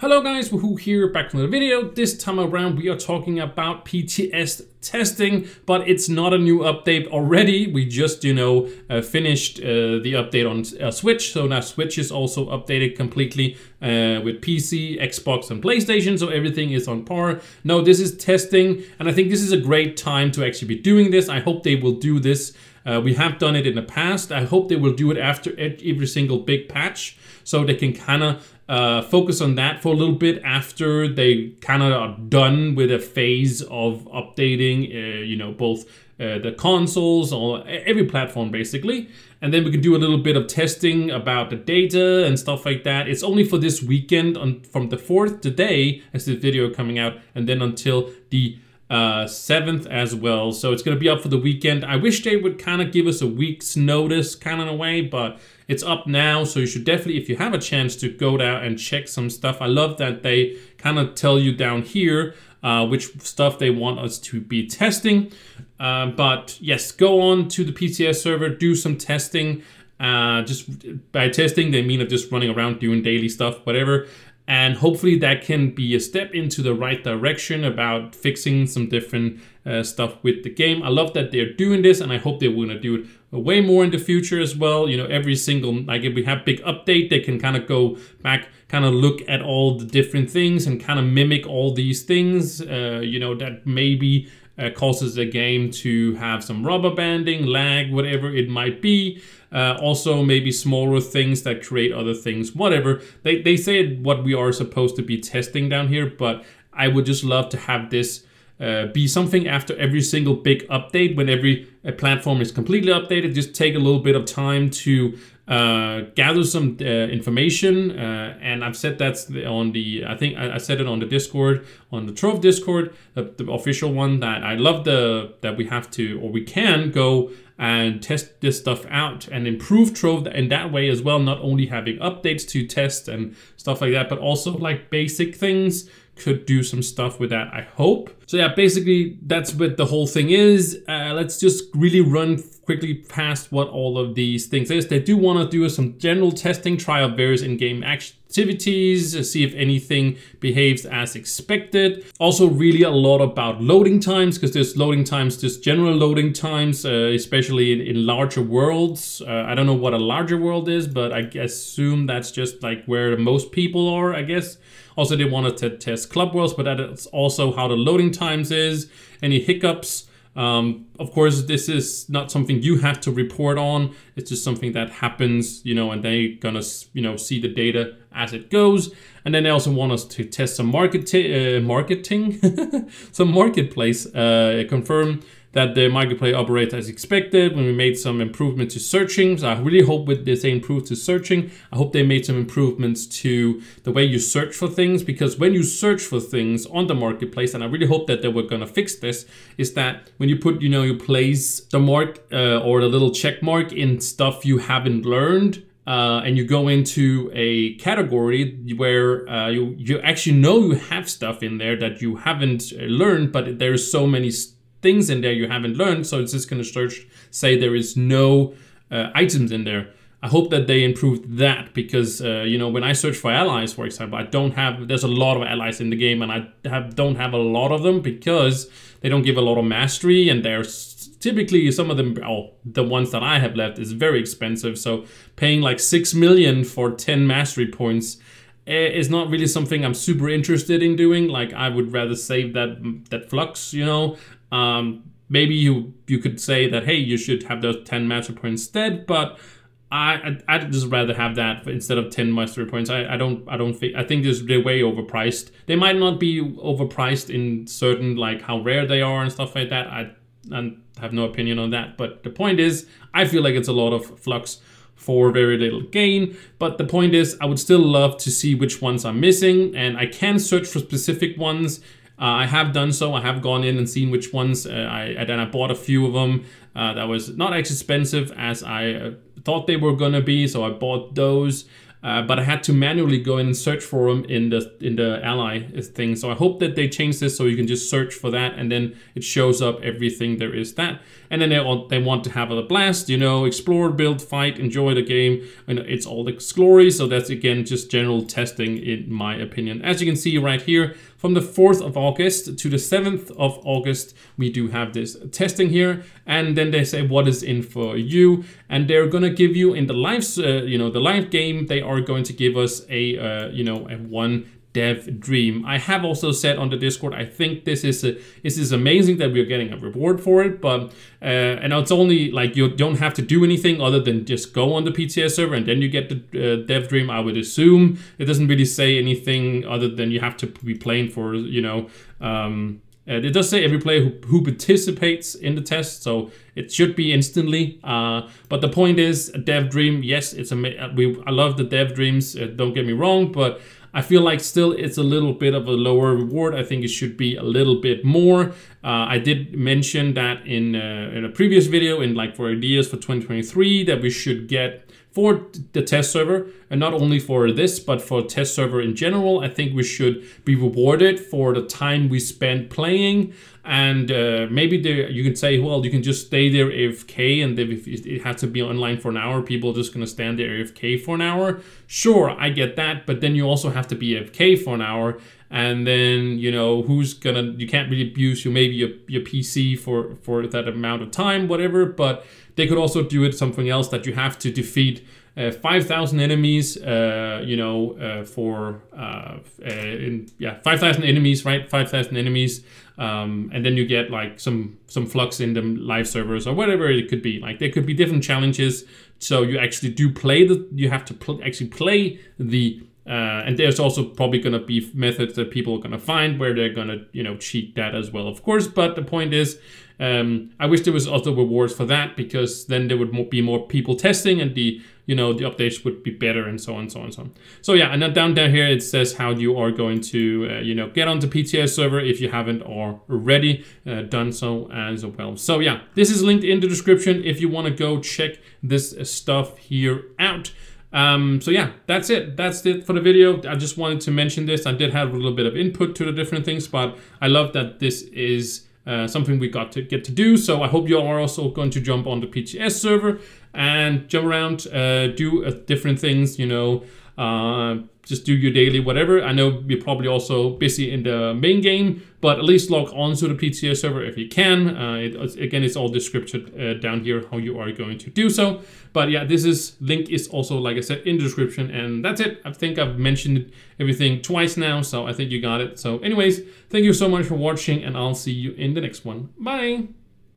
Hello guys, Wahoo here, back from the video. This time around we are talking about PTS testing, but it's not a new update already. We just, you know, uh, finished uh, the update on uh, Switch, so now Switch is also updated completely uh, with PC, Xbox and PlayStation, so everything is on par. No, this is testing, and I think this is a great time to actually be doing this. I hope they will do this. Uh, we have done it in the past. I hope they will do it after every single big patch, so they can kind of uh, focus on that for a little bit after they kind of are done with a phase of updating, uh, you know, both uh, the consoles or every platform basically. And then we can do a little bit of testing about the data and stuff like that. It's only for this weekend on from the 4th today as this video coming out and then until the uh, 7th as well. So it's going to be up for the weekend. I wish they would kind of give us a week's notice kind of in a way, but it's up now. So you should definitely, if you have a chance to go down and check some stuff. I love that they kind of tell you down here uh, which stuff they want us to be testing. Uh, but yes, go on to the PTS server, do some testing. Uh, just by testing, they mean of just running around doing daily stuff, whatever. And hopefully that can be a step into the right direction about fixing some different uh, stuff with the game. I love that they're doing this and I hope they're to do it way more in the future as well. You know, every single, like if we have big update, they can kind of go back, kind of look at all the different things and kind of mimic all these things, uh, you know, that maybe uh, causes the game to have some rubber banding, lag, whatever it might be. Uh, also, maybe smaller things that create other things, whatever. They, they say what we are supposed to be testing down here, but I would just love to have this uh, be something after every single big update. When every uh, platform is completely updated, just take a little bit of time to uh, gather some uh, information. Uh, and I've said that on the, I think I, I, said it on the Discord, on the Trove Discord, the, the, official one, that I love the that we have to, or we can go and test this stuff out and improve Trove in that way as well. Not only having updates to test and stuff like that, but also like basic things could do some stuff with that, I hope. So yeah, basically that's what the whole thing is. Uh, let's just really run quickly past what all of these things is. They do want to do some general testing, try out various in-game activities, see if anything behaves as expected. Also really a lot about loading times, because there's loading times, just general loading times, uh, especially in, in, larger worlds. Uh, I don't know what a larger world is, but I assume that's just like where most people are, I guess. Also, they wanted to test club worlds, but that's also how the loading times is, any hiccups. Um, of course, this is not something you have to report on. It's just something that happens, you know, and they're gonna, you know, see the data as it goes. And then they also want us to test some market uh, marketing, some marketplace, uh, confirm that the marketplace operates as expected when we made some improvements to searching. So I really hope with this they improved to searching. I hope they made some improvements to the way you search for things because when you search for things on the marketplace, and I really hope that they were gonna fix this, is that when you put, you know, you place the mark uh, or the little check mark in stuff you haven't learned, uh, and you go into a category where uh, you you actually know you have stuff in there that you haven't learned, but there's so many things in there you haven't learned. So it's just going to search, say there is no uh, items in there. I hope that they improved that because, uh, you know, when I search for allies, for example, I don't have, there's a lot of allies in the game and I have, don't have a lot of them because they don't give a lot of mastery and there's typically some of them, oh, the ones that I have left is very expensive. So paying like 6 million for 10 mastery points eh, is not really something I'm super interested in doing. Like I would rather save that that flux, you know, um, maybe you you could say that hey, you should have those 10 mastery points instead, but I I'd just rather have that instead of 10 mastery points. I, I don't I don't think I think they're way overpriced. They might not be overpriced in certain like how rare they are and stuff like that. I, I have no opinion on that. But the point is, I feel like it's a lot of flux for very little gain. But the point is, I would still love to see which ones are missing, and I can search for specific ones uh, I have done so. I have gone in and seen which ones. Uh, I and then I bought a few of them. Uh, that was not as expensive as I uh, thought they were gonna be, so I bought those. uh, but I had to manually go in and search for them in the in the ally thing. So I hope that they change this so you can just search for that and then it shows up everything there is that. And then they want, they want to have a blast, you know, explore, build, fight, enjoy the game. And it's all the glory. So that's again just general testing in my opinion. As you can see right here, from the 4th of August to the 7th of August, we do have this testing here. And then they say what is in for you. And they're going to give you in the live, uh, you know, the live game, they are going to give us a, uh, you know, a one dev dream. I have also said on the Discord, I think this is a, this is amazing that we're getting a reward for it, but uh, and it's only like you don't have to do anything other than just go on the PTS server and then you get the uh, dev dream. I would assume it doesn't really say anything other than you have to be playing for you know. Um, uh, it does say every player who, who, participates in the test, so it should be instantly. Uh, but the point is, dev dream, yes, it's a we. I love the dev dreams. Uh, don't get me wrong, but I feel like still it's a little bit of a lower reward. I think it should be a little bit more. Uh, I did mention that in uh, in a previous video, in like for ideas for 2023, that we should get for the test server, and not only for this, but for test server in general. I think we should be rewarded for the time we spend playing. And uh, maybe there, you can say, well, you can just stay there AFK, and if it has to be online for an hour, people are just going to stand there AFK for an hour. Sure, I get that, but then you also have to be AFK for an hour, and then you know who's gonna you can't really abuse your maybe your, your pc for for that amount of time whatever but they could also do it something else that you have to defeat uh, 5,000 enemies, uh, you know, uh, for, uh, uh, in, yeah, 5,000 enemies, right? 5,000 enemies. Um, and then you get like some, some flux in the live servers or whatever it could be. Like there could be different challenges. So you actually do play the, you have to pl actually play the uh, and there's also probably going to be methods that people are going to find where they're going to, you know, cheat that as well, of course. But the point is, um, I wish there was also rewards for that because then there would be more people testing and the, you know, the updates would be better and so on, so on, so on. So yeah, and then down down here it says how you are going to, uh, you know, get onto PTS server if you haven't already uh, done so as well. So yeah, this is linked in the description if you want to go check this stuff here out. Um, so yeah, that's it. That's it for the video. I just wanted to mention this. I did have a little bit of input to the different things, but I love that this is uh, something we got to get to do. So I hope you are also going to jump on the PTS server and jump around, uh, do uh, different things, you know, uh, just do your daily whatever. I know you're probably also busy in the main game, but at least log on to the PTS server if you can. Uh, it, again, it's all described uh, down here how you are going to do so. But yeah, this is link is also, like I said, in the description. And that's it. I think I've mentioned everything twice now, so I think you got it. So anyways, thank you so much for watching and I'll see you in the next one. Bye!